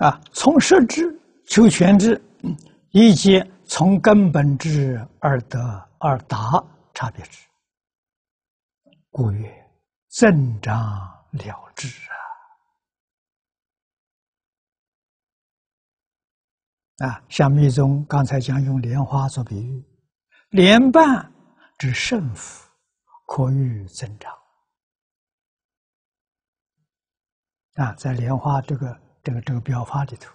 啊，从实之求全之，以及从根本之而得而达差别之，故曰增长了之啊！啊，像密宗刚才讲用莲花做比喻，莲瓣之胜负，可欲增长。啊，在莲花这个这个这个表法里头，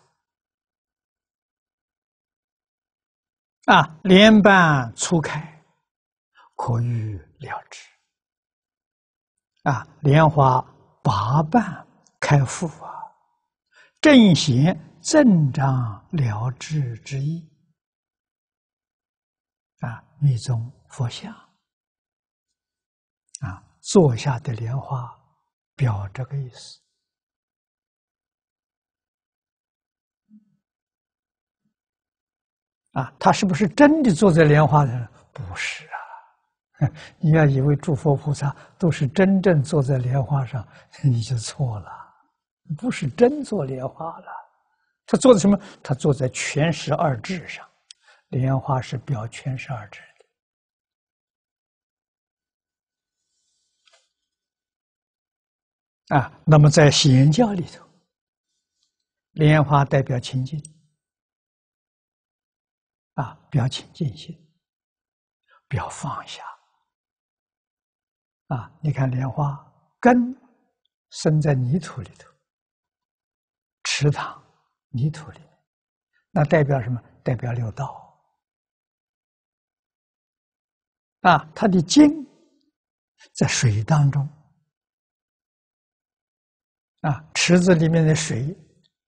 啊，莲瓣初开，可欲了之。啊，莲花八瓣开复啊，正显增长了之之意。啊，密宗佛像，啊，坐下的莲花表这个意思。啊，他是不是真的坐在莲花上？不是啊！你要以为诸佛菩萨都是真正坐在莲花上，你就错了。不是真坐莲花了，他坐在什么？他坐在全十二智上，莲花是表全十二智的。啊，那么在显教里头，莲花代表清净。啊，表清净心，表放下。啊，你看莲花根生在泥土里头，池塘泥土里，那代表什么？代表六道。啊，它的茎在水当中。啊，池子里面的水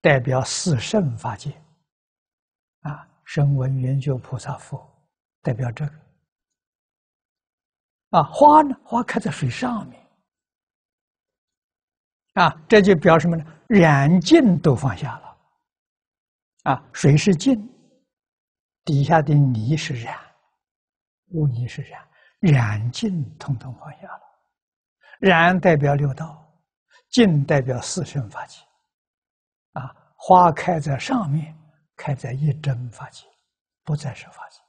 代表四圣法界。声闻缘觉菩萨佛，代表这个啊，花呢？花开在水上面啊，这就表什么呢？染净都放下了啊，水是净，底下的泥是染，污泥是染，染净统统放下了。染代表六道，净代表四圣法界啊，花开在上面。开在一真法界，不再是法界，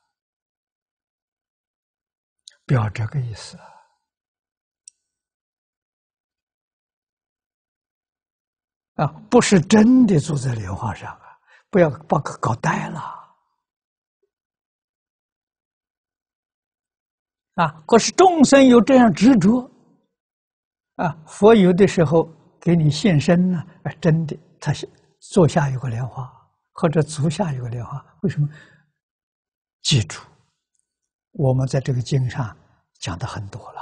表这个意思啊！不是真的坐在莲花上啊！不要把搞呆了啊！可是众生有这样执着啊！佛有的时候给你现身呢，啊，真的，他是坐下有个莲花。或者足下有个莲花，为什么？记住，我们在这个经上讲的很多了。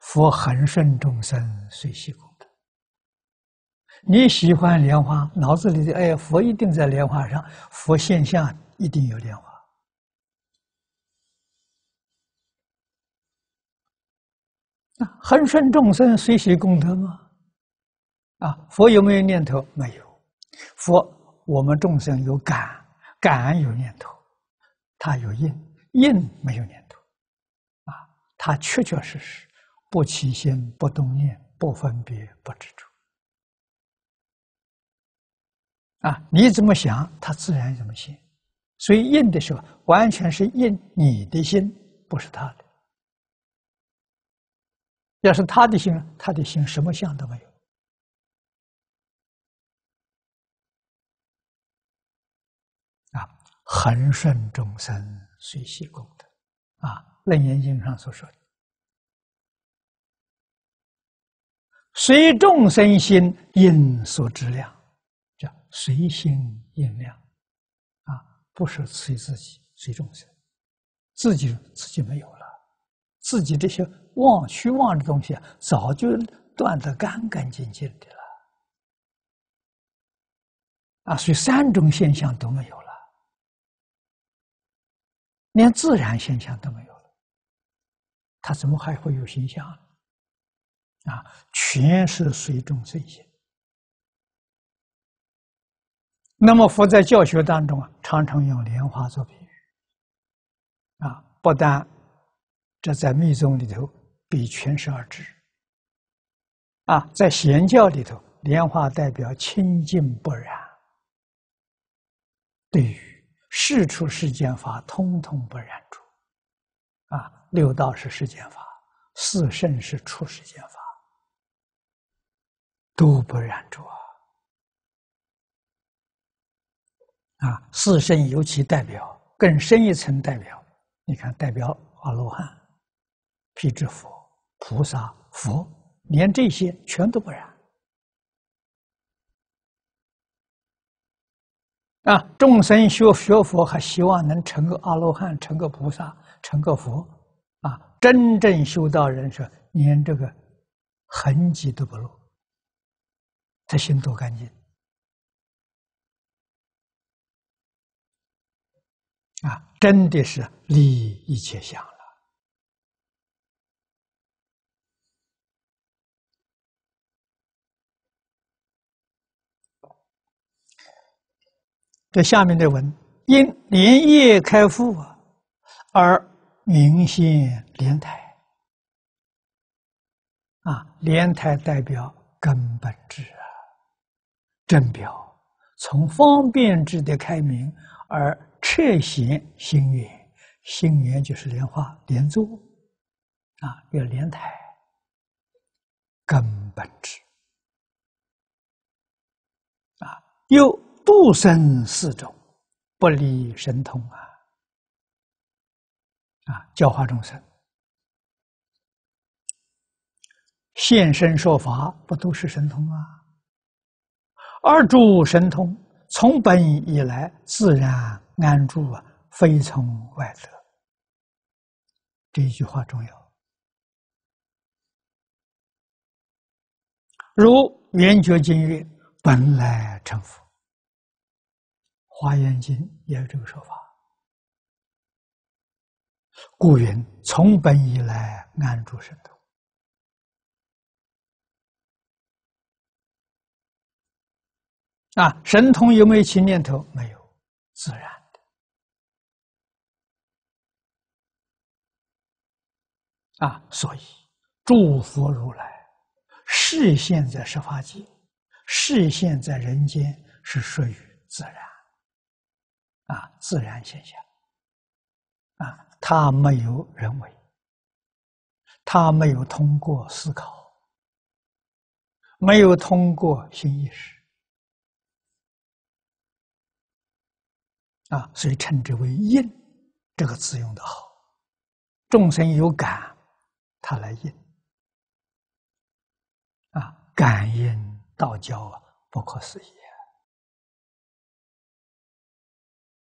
佛恒顺众生，随喜功德。你喜欢莲花，脑子里的哎，佛一定在莲花上，佛现象一定有莲花。那，恒顺众生，随喜功德吗？啊，佛有没有念头？没有，佛。我们众生有感，感有念头，他有应，应没有念头，啊，他确确实实不起心、不动念、不分别、不执着，啊，你怎么想，他自然怎么现。所以应的时候，完全是应你的心，不是他的。要是他的心，他的心什么相都没有。恒顺众生随喜功德，啊，《楞严经》上所说的，随众生心应所知量，叫随心应量，啊，不是随自己，随众生，自己自己没有了，自己这些妄虚妄的东西啊，早就断得干干净净的了，啊，所以三种现象都没有了。连自然现象都没有了，他怎么还会有形象？啊，啊全是随众随心。那么佛在教学当中啊，常常用莲花做比喻。啊，不但这在密宗里头比全十二支，啊，在显教里头莲花代表清净不染，对于世出世间法，通通不染着。啊，六道是世间法，四圣是出世间法，都不染着。啊，四圣尤其代表更深一层代表，你看代表阿罗汉、辟支佛、菩萨、佛，连这些全都不染。啊，众生学学佛，还希望能成个阿罗汉，成个菩萨，成个佛。啊，真正修道人说，连这个痕迹都不露，他心多干净。啊，真的是利益一切相了。这下面的文，因连夜开复啊，而明显莲台啊，莲台代表根本智啊，正表从方便智的开明而彻显心源，心源就是莲花莲座啊，有莲台根本智啊，又。度生四种，不离神通啊！啊，教化众生，现身说法，不都是神通啊？二诸神通，从本以来自然安住啊，非从外得。这一句话重要。如《圆觉经》曰：“本来成佛。”华严经也有这个说法，故云从本以来安住神通啊，神通有没有起念头？没有，自然的啊。所以诸佛如来示现在十法界，示现在人间，是属于自然。啊，自然现象，啊，他没有人为，他没有通过思考，没有通过新意识，啊，所以称之为印，这个字用的好，众生有感，他来印，啊，感应道交啊，不可思议。